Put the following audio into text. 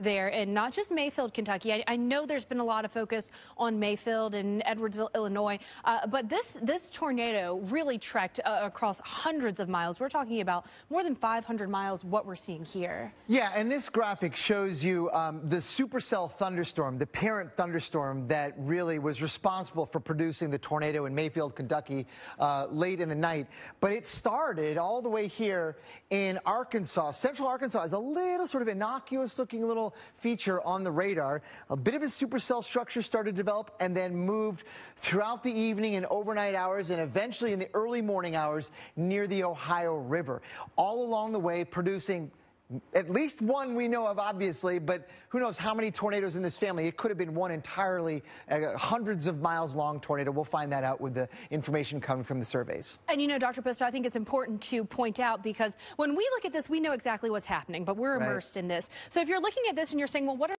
there and not just Mayfield, Kentucky. I, I, know there's been a lot of focus on Mayfield and Edwardsville, Illinois, uh, but this this tornado really trekked uh, across hundreds of miles. We're talking about more than 500 miles. What we're seeing here. Yeah, and this graphic shows you um, the supercell thunderstorm, the parent thunderstorm that really was responsible for producing the tornado in Mayfield, Kentucky, uh, late in the night. But it started all the way here in Arkansas. Central Arkansas is a little sort of innocuous looking little feature on the radar. A bit of a supercell structure started to develop and then moved throughout the evening and overnight hours and eventually in the early morning hours near the Ohio River. All along the way producing at least one we know of, obviously, but who knows how many tornadoes in this family. It could have been one entirely uh, hundreds of miles long tornado. We'll find that out with the information coming from the surveys. And you know, Dr. Pista, I think it's important to point out because when we look at this, we know exactly what's happening, but we're immersed right. in this. So if you're looking at this and you're saying, well, what are